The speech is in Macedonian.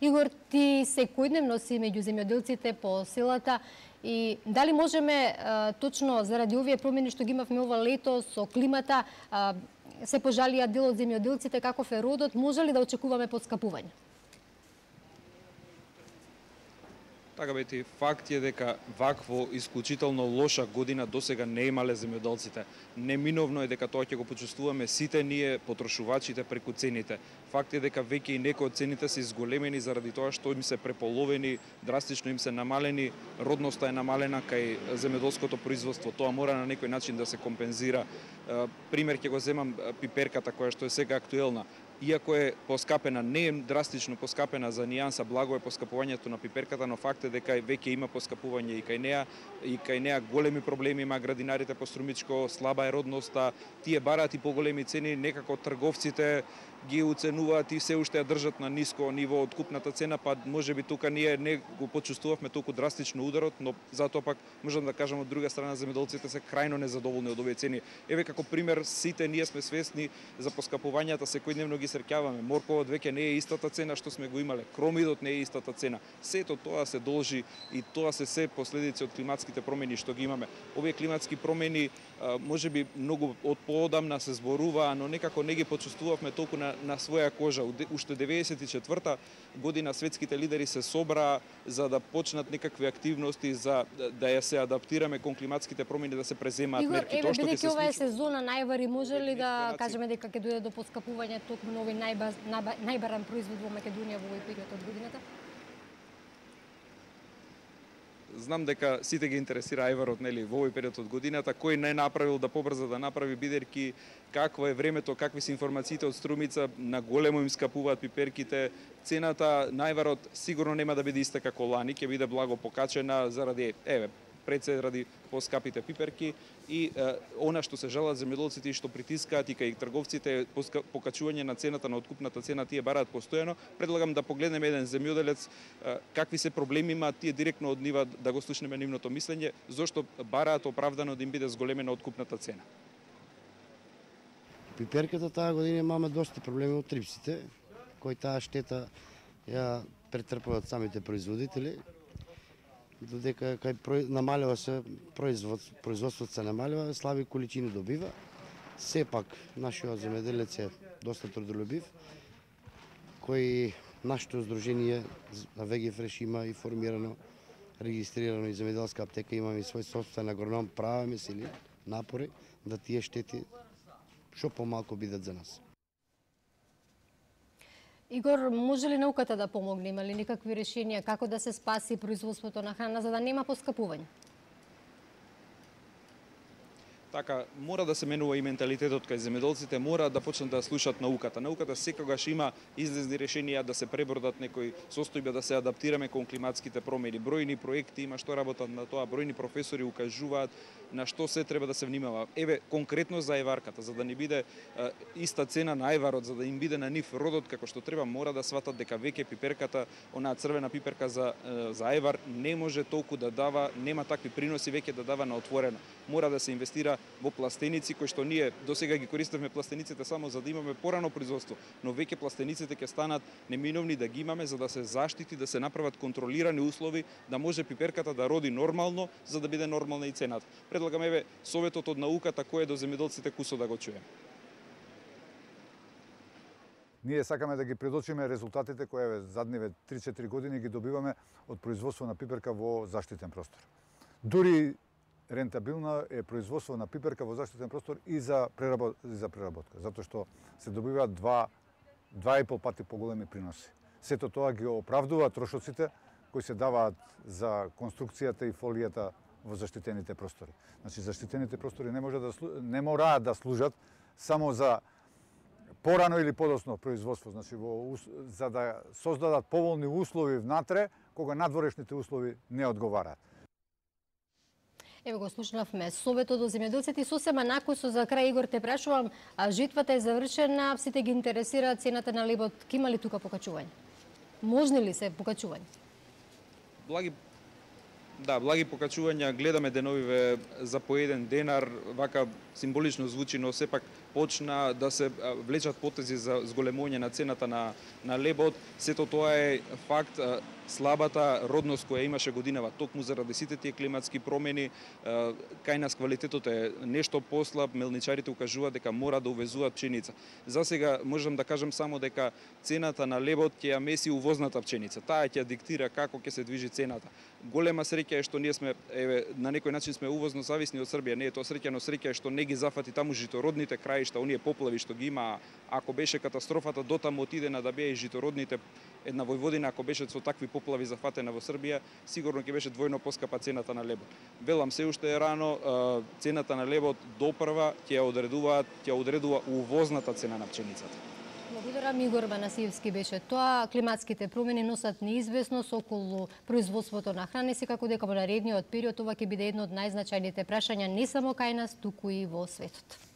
Игор, ти секојдневно си меѓу земјоделците по селата и дали можеме точно заради овие промени што ги имавме ова лето со климата се пожалија дел од земјоделците каков е родот, може ли да очекуваме подскапување? Така бети, факт е дека вакво исклучително лоша година досега не имале земјоделците. Неминовно е дека тоа ќе го почувствуваме сите ние потрошувачите преку цените. Факт е дека веќе и некои од цените се изголемени заради тоа што им се преполовени, драстично им се намалени, родноста е намалена кај земјоделското производство. Тоа мора на некој начин да се компензира. Пример ќе го земам пиперката која што е сега актуелна иако е поскапена, не е драстично поскапена за нијанса, благо е поскапувањето на пиперката, но факт е дека веќе има поскапување и кај неа, и кај неа големи проблеми има градинарите по Струмичко, слаба е родноста, тие бараат и поголеми цени, некако трговците ги уценуваат и се уште ја држат на ниско ниво од купната цена, па може би тука ние не го почувствувавме толку драстично ударот, но затоа пак можам да кажам од друга страна земјоделците се крајно незадоволни од овие цени. Еве како пример сите ние сме свесни за поскапувањата секојдневно ги среќаваме. Морковот веќе не е истата цена што сме го имале, кромидот не е истата цена. Сето тоа се должи и тоа се се последици од климатските промени што ги имаме. Овие климатски промени може би многу од поодамна се зборуваа, но некако не ги почувствувавме толку на, на своја кожа. Уште 94-та година светските лидери се собраа за да почнат некакви активности за да ја се адаптираме кон климатските промени, да се преземаат Игор, мерки. Еве, тоа што ова е сезона највари, може ли да кажеме дека ќе дојде до поскапување токму нови најбаран производ во Македонија во овој период од годината? знам дека сите ги интересира ајварот нели во овој период од годината, кој не направил да побрза да направи бидерки, какво е времето, какви се информациите од струмица, на големо им скапуваат пиперките, цената најварот сигурно нема да биде иста како лани, ќе биде благо покачена заради еве пред се ради поскапите пиперки и е, она што се жалат земјоделците и што притискаат и кај трговците покачување на цената на откупната цена тие бараат постојано. Предлагам да погледнеме еден земјоделец е, какви се проблеми имаат тие директно од нива да го слушнеме нивното мислење зошто бараат оправдано да им биде зголемена откупната цена. Пиперката таа година имаме доста проблеми од трипсите, кои таа штета ја претрпуваат самите производители додека кај намалува се производ, производството се намалува, слаби количини добива. Сепак нашиот земеделец е доста трудолюбив, кој нашето здружение на ВГ Фреш има и формирано, регистрирано и земеделска аптека, имаме и свој собствен агроном, правиме сили напори да тие штети што помалку бидат за нас. Игор, може ли науката да помогне? Има ли некакви решенија како да се спаси производството на храна за да нема поскапување? Така, мора да се менува и менталитетот кај земјоделците, мора да почнат да слушаат науката. Науката секогаш има излезни решенија да се пребродат некои состојби, да се адаптираме кон климатските промени. Бројни проекти има што работат на тоа, бројни професори укажуваат на што се треба да се внимава. Еве, конкретно за еварката, за да не биде е, иста цена на еварот, за да им биде на нив родот како што треба, мора да сватат дека веќе пиперката, онаа црвена пиперка за, е, за евар, не може толку да дава, нема такви приноси веќе да дава на отворено. Мора да се инвестира во пластеници кои што ние досега ги користевме пластениците само за да имаме порано производство, но веќе пластениците ќе станат неминовни да ги имаме за да се заштити, да се направат контролирани услови, да може пиперката да роди нормално, за да биде нормална и цената. Предлагам еве советот од науката кој е до земјоделците кусо да го чуем. Ние сакаме да ги предочиме резултатите кои еве задниве 3-4 години ги добиваме од производство на пиперка во заштитен простор. Дури рентабилна е производство на пиперка во заштитен простор и за, преработ, и за преработка, затоа што се добиваат два, два и пол пати поголеми приноси. Сето тоа ги оправдува трошоците кои се даваат за конструкцијата и фолијата во заштитените простори. Значи, заштитените простори не, може да, не мораат да служат само за порано или подосно производство, значи во, за да создадат поволни услови внатре, кога надворешните услови не одговараат. Еве го слушнавме советот до земјоделците и сосема накусо за крај Игор те прашувам, а житвата е завршена, сите ги интересира цената на лебот, има ли тука покачување? Можни ли се покачување? Благи Да, благи покачувања, гледаме деновиве за по еден денар, вака символично звучи, но сепак почна да се влечат потези за зголемување на цената на на лебот, сето тоа е факт слабата родност која имаше годинава токму заради сите тие климатски промени, кај нас квалитетот е нешто послаб, мелничарите укажуваат дека мора да увезуваат пченица. За сега можам да кажам само дека цената на лебот ќе ја меси увозната пченица. Таа ќе диктира како ќе се движи цената. Голема среќа е што ние сме еве на некој начин сме увозно зависни од Србија. Не е тоа среќа, но среќа е што не ги зафати таму житородните краишта, оние поплави што ги има. Ако беше катастрофата дотаму отидена да беа и житородните една Војводина ако беше со такви поплави зафатена во Србија, сигурно ќе беше двојно поскапа цената на лебот. Велам се уште е рано, цената на лебот допрва ќе ја одредуваат, ќе одредува увозната цена на пченицата. Благодарам Игор Банасиевски беше тоа. Климатските промени носат неизвестност околу производството на храна и како дека во наредниот период ова ќе биде едно од најзначајните прашања не само кај нас, туку и во светот.